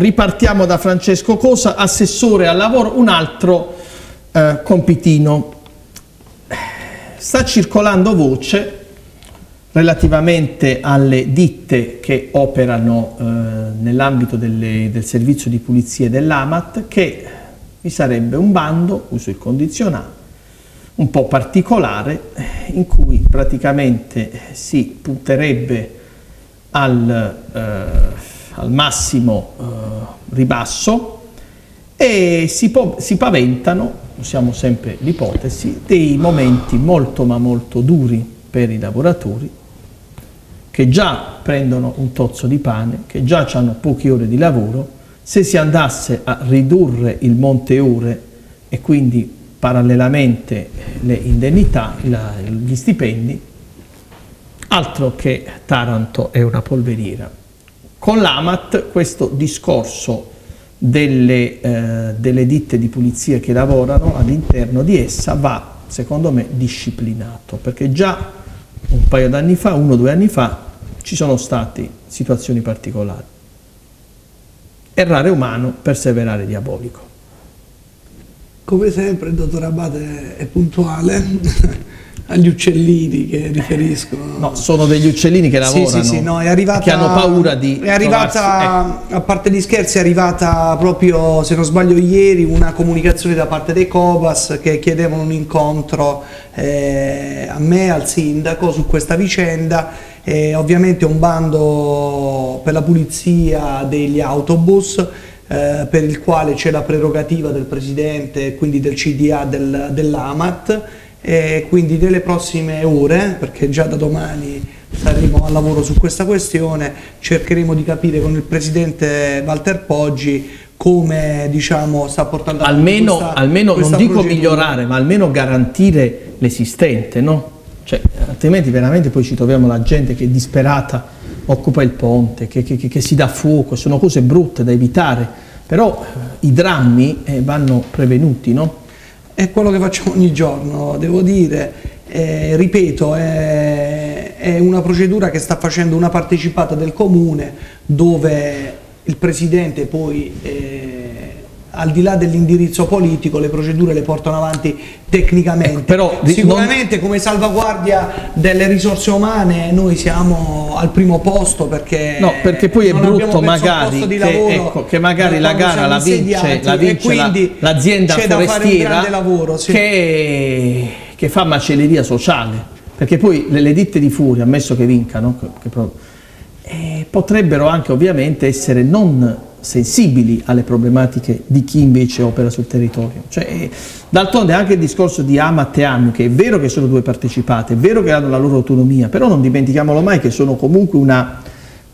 ripartiamo da Francesco Cosa, assessore al lavoro, un altro eh, compitino. Sta circolando voce relativamente alle ditte che operano eh, nell'ambito del servizio di pulizia dell'AMAT che vi sarebbe un bando, uso il condizionato, un po' particolare in cui praticamente si punterebbe al, eh, al massimo eh, ribasso e si, si paventano, usiamo sempre l'ipotesi, dei momenti molto ma molto duri per i lavoratori che già prendono un tozzo di pane, che già hanno poche ore di lavoro, se si andasse a ridurre il monte ore e quindi parallelamente le indennità, la, gli stipendi, altro che Taranto è una polveriera. Con l'AMAT questo discorso delle, eh, delle ditte di pulizia che lavorano all'interno di essa va, secondo me, disciplinato, perché già un paio d'anni fa, uno o due anni fa, ci sono state situazioni particolari. Errare umano, perseverare diabolico. Come sempre il dottor Abate è puntuale agli uccellini che riferiscono. No, sono degli uccellini che lavorano, sì, sì, sì, no, arrivata, che hanno paura di... È arrivata, ecco. a parte gli scherzi, è arrivata proprio, se non sbaglio ieri, una comunicazione da parte dei Cobas che chiedevano un incontro eh, a me, al sindaco, su questa vicenda. Eh, ovviamente un bando per la pulizia degli autobus eh, per il quale c'è la prerogativa del Presidente, quindi del CDA del, dell'AMAT e quindi nelle prossime ore, perché già da domani saremo al lavoro su questa questione, cercheremo di capire con il Presidente Walter Poggi come diciamo, sta portando avanti questa, almeno questa non dico migliorare, ma almeno garantire l'esistente, no? Cioè, altrimenti veramente poi ci troviamo la gente che è disperata occupa il ponte, che, che, che si dà fuoco, sono cose brutte da evitare, però eh, i drammi eh, vanno prevenuti, no? È quello che facciamo ogni giorno, devo dire, eh, ripeto, è, è una procedura che sta facendo una partecipata del comune dove il Presidente poi eh, al di là dell'indirizzo politico le procedure le portano avanti tecnicamente. Ecco, però, sicuramente non... come salvaguardia delle risorse umane noi siamo al primo posto perché no perché poi è brutto magari che, ecco, che, magari la gara la vince, la vince l'azienda la, forestiera lavoro, sì. che, che, fa macelleria sociale. Perché poi le, le ditte di furia ammesso che vincano che, eh, potrebbero anche ovviamente essere non sensibili alle problematiche di chi invece opera sul territorio. Cioè, D'altronde anche il discorso di Amat e Amio, che è vero che sono due partecipate, è vero che hanno la loro autonomia, però non dimentichiamolo mai che sono comunque una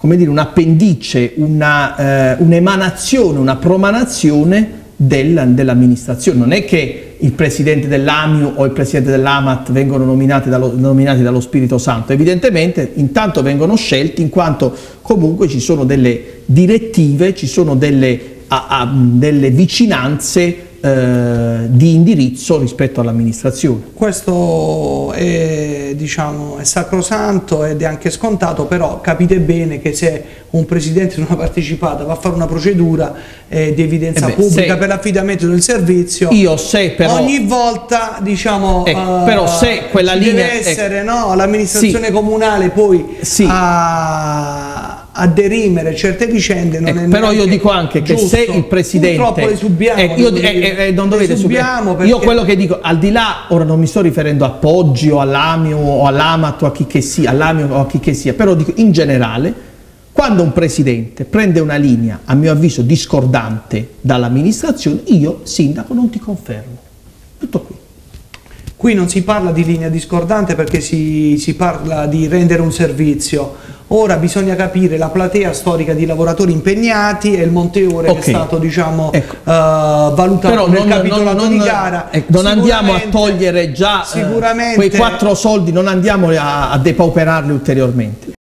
dire, un'appendice, un'emanazione, una, un una promanazione dell'amministrazione. non è che il presidente dell'AMIU o il presidente dell'AMAT vengono nominati dallo, nominati dallo, Spirito Santo, evidentemente intanto vengono scelti in quanto comunque ci sono delle direttive, ci sono delle, a, a, delle vicinanze eh, di indirizzo rispetto all'amministrazione. Questo è, diciamo, è, sacrosanto ed è anche scontato, però capite bene che se un presidente di una partecipata va a fare una procedura eh, di evidenza eh beh, pubblica se, per l'affidamento del servizio, io se però, ogni volta diciamo, eh, uh, però se quella linea deve essere no, l'amministrazione sì, comunale poi sì. a a derimere certe vicende non ecco, è però io dico anche giusto. che se il presidente purtroppo le subiamo eh, io, eh, eh, non dovete subiamo perché... io quello che dico al di là ora non mi sto riferendo a Poggi o all'Amio o all'Amato o a chi che sia all'Amio o a chi che sia però dico in generale quando un presidente prende una linea a mio avviso discordante dall'amministrazione io sindaco non ti confermo tutto qui Qui non si parla di linea discordante perché si, si parla di rendere un servizio. Ora bisogna capire la platea storica di lavoratori impegnati e il monteore okay. che è stato diciamo, ecco. uh, valutato Però nel non, capitolato non, non, di gara. Ecco, non andiamo a togliere già uh, quei quattro soldi, non andiamo a, a depauperarli ulteriormente.